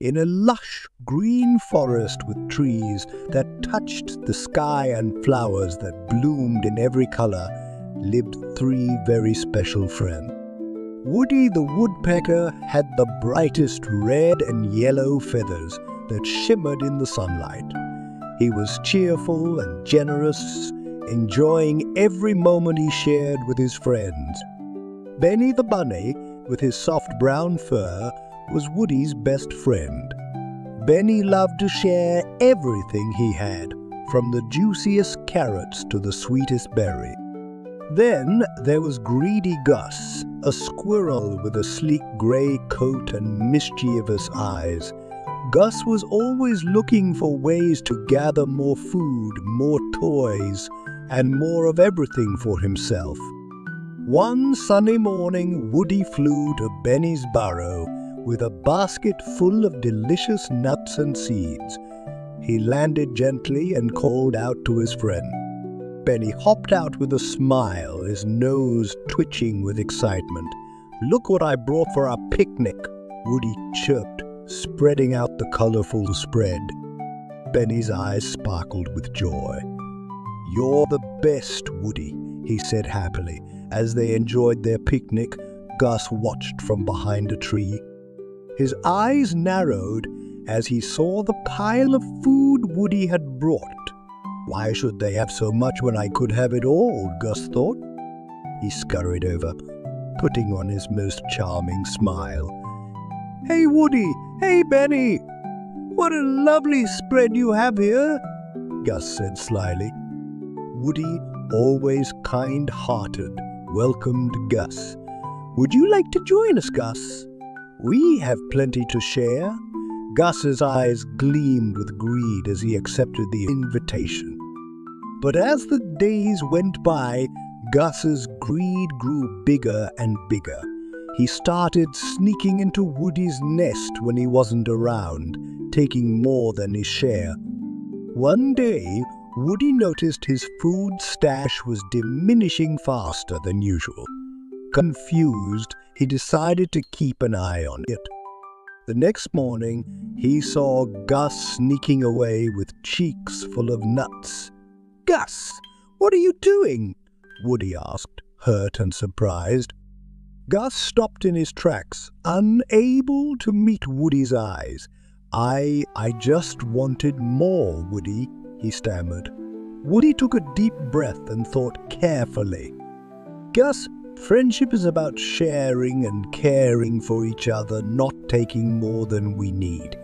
In a lush green forest with trees that touched the sky and flowers that bloomed in every color, lived three very special friends. Woody the woodpecker had the brightest red and yellow feathers that shimmered in the sunlight. He was cheerful and generous, enjoying every moment he shared with his friends. Benny the bunny, with his soft brown fur, was Woody's best friend. Benny loved to share everything he had, from the juiciest carrots to the sweetest berry. Then there was Greedy Gus, a squirrel with a sleek gray coat and mischievous eyes. Gus was always looking for ways to gather more food, more toys, and more of everything for himself. One sunny morning, Woody flew to Benny's burrow with a basket full of delicious nuts and seeds. He landed gently and called out to his friend. Benny hopped out with a smile, his nose twitching with excitement. Look what I brought for our picnic, Woody chirped, spreading out the colorful spread. Benny's eyes sparkled with joy. You're the best, Woody, he said happily. As they enjoyed their picnic, Gus watched from behind a tree. His eyes narrowed as he saw the pile of food Woody had brought. Why should they have so much when I could have it all? Gus thought. He scurried over, putting on his most charming smile. Hey, Woody! Hey, Benny! What a lovely spread you have here! Gus said slyly. Woody, always kind hearted, welcomed Gus. Would you like to join us, Gus? We have plenty to share. Gus's eyes gleamed with greed as he accepted the invitation. But as the days went by, Gus's greed grew bigger and bigger. He started sneaking into Woody's nest when he wasn't around, taking more than his share. One day, Woody noticed his food stash was diminishing faster than usual. Confused, he decided to keep an eye on it. The next morning, he saw Gus sneaking away with cheeks full of nuts. Gus, what are you doing? Woody asked, hurt and surprised. Gus stopped in his tracks, unable to meet Woody's eyes. I, I just wanted more, Woody, he stammered. Woody took a deep breath and thought carefully. Gus, Friendship is about sharing and caring for each other, not taking more than we need.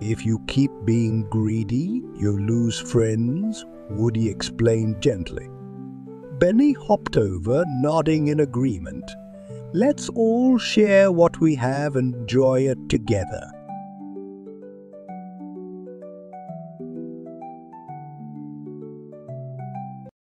If you keep being greedy, you lose friends, Woody explained gently. Benny hopped over, nodding in agreement. Let's all share what we have and enjoy it together.